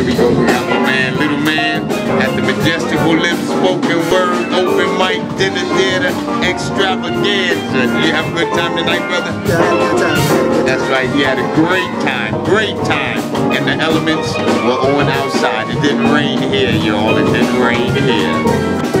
Here we go. We got my man, Little Man, at the Majestical Lips Spoken Word Open Mic Dinner Theater Extravaganza. Did you have a good time tonight, brother? Yeah, I had a good time. That's right. You had a great time. Great time. And the elements were on outside. It didn't rain here, y'all. It didn't rain here.